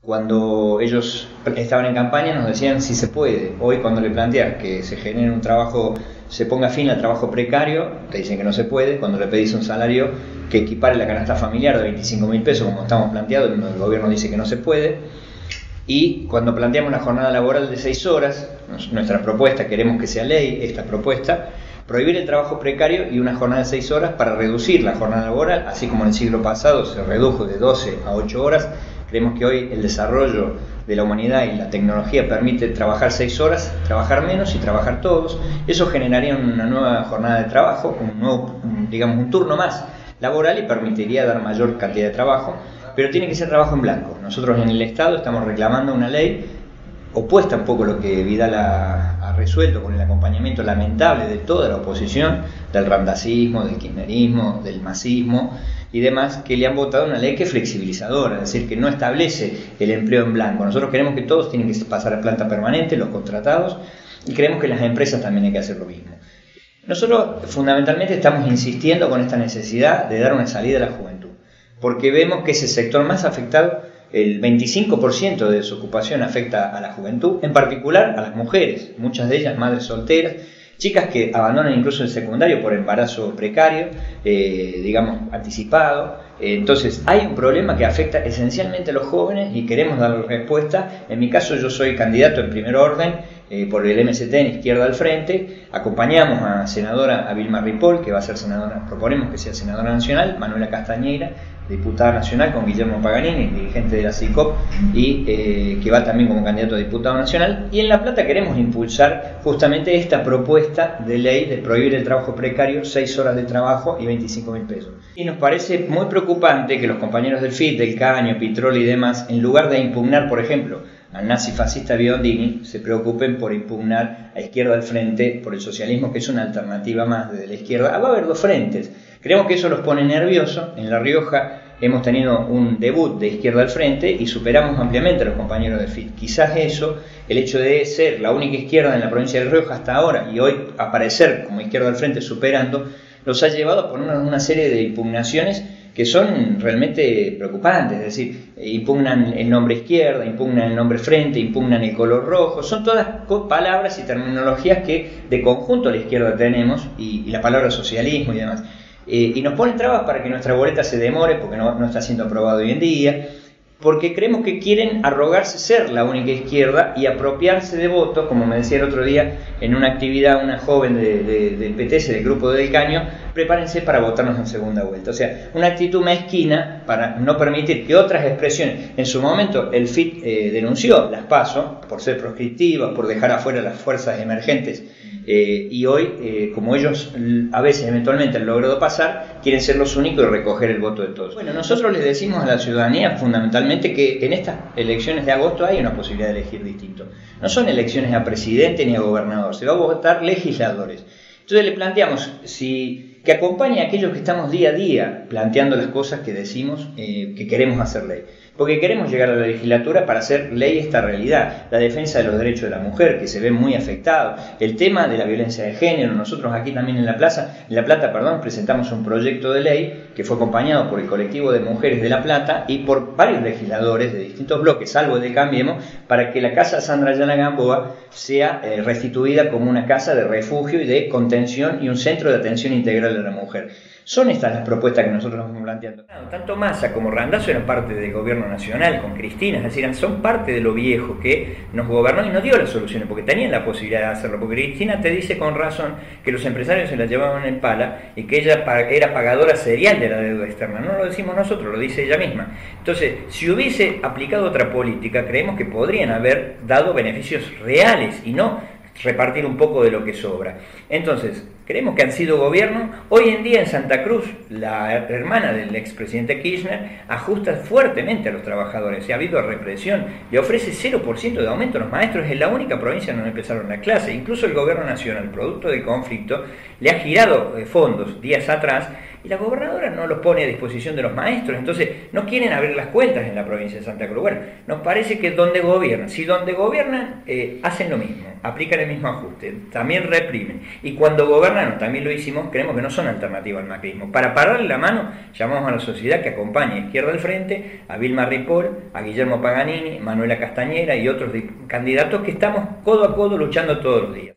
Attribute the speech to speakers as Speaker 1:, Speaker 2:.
Speaker 1: cuando ellos estaban en campaña nos decían si se puede. Hoy cuando le planteas que se genere un trabajo, se ponga fin al trabajo precario, te dicen que no se puede. Cuando le pedís un salario que equipare la canasta familiar de 25 mil pesos, como estamos planteando, el gobierno dice que no se puede. Y cuando planteamos una jornada laboral de 6 horas, nuestra propuesta, queremos que sea ley esta propuesta, prohibir el trabajo precario y una jornada de 6 horas para reducir la jornada laboral, así como en el siglo pasado se redujo de 12 a 8 horas, Creemos que hoy el desarrollo de la humanidad y la tecnología permite trabajar seis horas, trabajar menos y trabajar todos. Eso generaría una nueva jornada de trabajo, un nuevo, digamos, un turno más laboral y permitiría dar mayor cantidad de trabajo, pero tiene que ser trabajo en blanco. Nosotros en el Estado estamos reclamando una ley opuesta un poco a lo que Vidal ha, resuelto con el acompañamiento lamentable de toda la oposición, del randacismo, del kirchnerismo, del masismo, y demás que le han votado una ley que es flexibilizadora, es decir, que no establece el empleo en blanco. Nosotros queremos que todos tienen que pasar a planta permanente, los contratados, y creemos que las empresas también hay que hacer lo mismo. Nosotros fundamentalmente estamos insistiendo con esta necesidad de dar una salida a la juventud, porque vemos que es el sector más afectado, el 25% de desocupación afecta a la juventud, en particular a las mujeres, muchas de ellas madres solteras, chicas que abandonan incluso el secundario por embarazo precario, eh, digamos, anticipado. entonces, hay un problema que afecta esencialmente a los jóvenes y queremos darle respuesta. En mi caso, yo soy candidato en primer orden eh, por el MST en Izquierda al Frente. Acompañamos a senadora a Vilma Ripoll, que va a ser senadora, proponemos que sea senadora nacional, Manuela Castañeira, diputada nacional, con Guillermo Paganini, dirigente de la CICOP, y eh, que va también como candidato a diputado nacional. Y en La Plata queremos impulsar justamente esta propuesta de ley de prohibir el trabajo precario, 6 horas de trabajo y 25 mil pesos. Y nos parece muy preocupante que los compañeros del FIT, del Caño, Pitrol y demás, en lugar de impugnar, por ejemplo, al nazi fascista Biondini se preocupen por impugnar a izquierda al frente por el socialismo, que es una alternativa más de la izquierda. Ah, va a haber dos frentes. Creemos que eso los pone nerviosos. En La Rioja hemos tenido un debut de izquierda al frente y superamos ampliamente a los compañeros de FIT. Quizás eso, el hecho de ser la única izquierda en la provincia de Rioja hasta ahora y hoy aparecer como izquierda al frente superando, los ha llevado a poner una serie de impugnaciones que son realmente preocupantes, es decir, impugnan el nombre izquierda, impugnan el nombre frente, impugnan el color rojo, son todas palabras y terminologías que de conjunto a la izquierda tenemos y, la palabra socialismo y demás. Eh, y nos ponen trabas para que nuestra boleta se demore porque no, está siendo aprobado hoy en día porque creemos que quieren arrogarse ser la única izquierda y apropiarse de votos, como me decía el otro día en una actividad una joven del PTS, del grupo del Caño, prepárense para votarnos en segunda vuelta. O sea, una actitud mezquina para no permitir que otras expresiones, en su momento el FIT eh, denunció las PASO por ser proscriptivas, por dejar afuera las fuerzas emergentes eh, y hoy, eh, como ellos a veces eventualmente han logrado pasar, quieren ser los únicos y recoger el voto de todos. Bueno, nosotros les decimos a la ciudadanía fundamentalmente que en estas elecciones de agosto hay una posibilidad de elegir distinto. No son elecciones a presidente ni a gobernador, se va a votar legisladores. Entonces le planteamos si, que acompañe a aquellos que estamos día a día planteando las cosas que decimos eh, que queremos hacer ley porque queremos llegar a la legislatura para hacer ley esta realidad, la defensa de los derechos de la mujer, que se ve muy afectado, el tema de la violencia de género, nosotros aquí también en La Plaza, en La Plata, perdón, presentamos un proyecto de ley que fue acompañado por el colectivo de mujeres de La Plata y por varios legisladores de distintos bloques, salvo de Cambiemos, para que la casa Sandra Yana Gamboa sea eh, restituida como una casa de refugio y de contención y un centro de atención integral de la mujer. Son estas las propuestas que nosotros nos estamos planteando. Tanto Massa como Randazzo eran parte del gobierno nacional con Cristina, es decir, son parte de lo viejo que nos gobernó y nos dio las soluciones, porque tenían la posibilidad de hacerlo. Porque Cristina te dice con razón que los empresarios se la llevaban en pala y que ella era pagadora serial de la deuda externa. No lo decimos nosotros, lo dice ella misma. Entonces, si hubiese aplicado otra política, creemos que podrían haber dado beneficios reales y no repartir un poco de lo que sobra. Entonces, creemos que han sido gobierno. Hoy en día en Santa Cruz, la hermana del expresidente Kirchner ajusta fuertemente a los trabajadores. Y ha habido represión. Le ofrece 0% de aumento a los maestros. Es la única provincia donde empezaron la clase. Incluso el gobierno nacional, producto del conflicto, le ha girado eh, fondos días atrás y la gobernadora no los pone a disposición de los maestros, entonces no quieren abrir las cuentas en la provincia de Santa Cruz. Bueno, nos parece que donde gobiernan, si donde gobiernan eh, hacen lo mismo, aplican el mismo ajuste, también reprimen, y cuando también lo hicimos, creemos que no son alternativas al macrismo. Para pararle la mano, llamamos a la sociedad que acompañe a Izquierda del Frente, a Vilma Ripoll, a Guillermo Paganini, Manuela Castañera y otros candidatos que estamos codo a codo luchando todos los días.